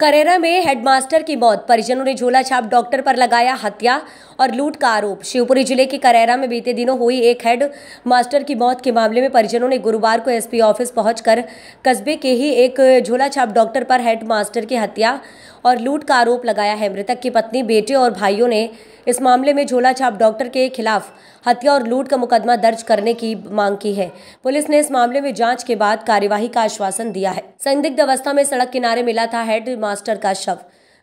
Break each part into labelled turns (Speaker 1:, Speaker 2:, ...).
Speaker 1: करेरा में हेडमास्टर की मौत, परिजनों ने झोला छाप, डॉक्टर पर लगाया हत्या और लूट का आरोप। शिवपुरी ज़िले के करेरा में बीते दिनों हुई एक हेड मास्टर की मौत के मामले में परिजनों ने गुरुवार को एसपी ऑफ़िस पहुंचकर कस्बे के ही एक झोला छाप, डॉक्टर पर हेड मास्टर की हत्या और लूट का आरोप लगाया है। मृतक की पत्नी, बेटे और भाइयों ने इस मामले में झोला छाप, डॉक्टर के खिलाफ हत्या और लूट का मुकदमा दर्ज करने की मांग की है। पुलिस ने इस मामले में जाँच के बाद कार्यवाही का आश्वासन दिया है। संदिग्ध अवस्था में सड़क किनारे मिला था हेड मास्टर का शव।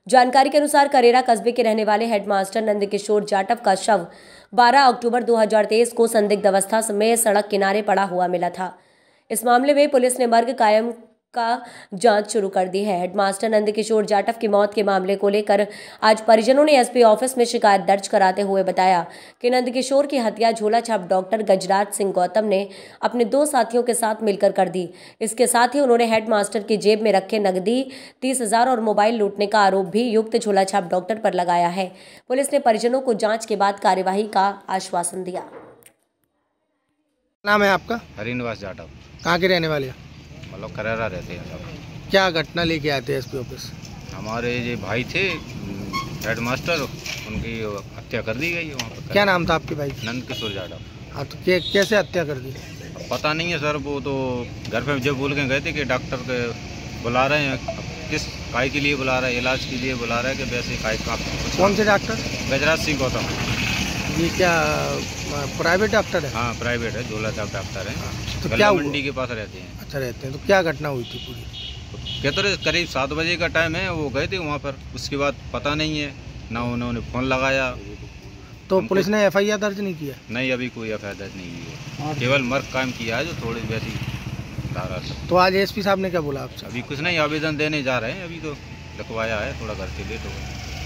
Speaker 1: जानकारी के अनुसार करेरा कस्बे के रहने वाले हेडमास्टर नंदकिशोर जाटव का शव 12 अक्टूबर 2023 को संदिग्ध अवस्था में सड़क किनारे पड़ा हुआ मिला था। इस मामले में पुलिस ने मर्ग कायम का जाँच शुरू कर दी है। हेडमास्टर नंदकिशोर जाटव की मौत के मामले को लेकर आज परिजनों ने एसपी ऑफ़िस में शिकायत दर्ज कराते हुए बताया कि नंदकिशोर की हत्या झोला छाप डॉक्टर गजराज सिंह गौतम ने अपने दो साथियों के साथ मिलकर कर दी। इसके साथ ही उन्होंने हेडमास्टर की जेब में रखे नकदी तीस हज़ार और मोबाइल लूटने का आरोप भी युक्त झोला छाप डॉक्टर पर लगाया है। पुलिस ने परिजनों को जाँच के बाद कार्यवाही का आश्वासन दिया।
Speaker 2: नाम है आपका?
Speaker 3: हरिनिवास जाटव।
Speaker 2: कहाँ के रहने वाले हैं?
Speaker 3: मतलब करेरा रहते हैं सब।
Speaker 2: क्या घटना लेके आते हैं एसपी ऑफ़िस
Speaker 3: हमारे ये भाई थे हेड मास्टर उनकी हत्या कर दी गई है वहाँ पर।
Speaker 2: क्या नाम था आपके भाई?
Speaker 3: नंद किशोर जाटव
Speaker 2: हाँ तो कै- कैसे हत्या कर दी?
Speaker 3: पता नहीं है सर वो तो घर पे जब बोल के गए थे कि डॉक्टर के बुला रहे हैं। किस काय के लिए बुला रहे हैं इलाज के लिए बुला रहे हैं कि वैसे काय का
Speaker 2: कौन से डॉक्टर?
Speaker 3: गजराज सिंह गौतम।
Speaker 2: ये क्या प्राइवेट डॉक्टर है?
Speaker 3: हाँ प्राइवेट है झोला चाप डॉक्टर है।
Speaker 2: तो क्या
Speaker 3: मंडी के पास रहते हैं।
Speaker 2: अच्छा रहते हैं तो क्या घटना हुई थी पूरी?
Speaker 3: कहते रहे करीब सात बजे का टाइम है वो गए थे वहाँ पर। उसके बाद पता नहीं है ना उन्होंने फ़ोन लगाया।
Speaker 2: तो पुलिस ने एफआईआर दर्ज नहीं किया?
Speaker 3: नहीं अभी कोई एफ़ दर्ज नहीं हुई है। केवल मर्ग काम किया है जो थोड़ी वैसी धारा
Speaker 2: तो आज एसपी साहब ने क्या बोला आपसे?
Speaker 3: अभी कुछ नहीं आवेदन देने जा रहे हैं अभी तो लिखवाया है थोड़ा घर से लेट हो गया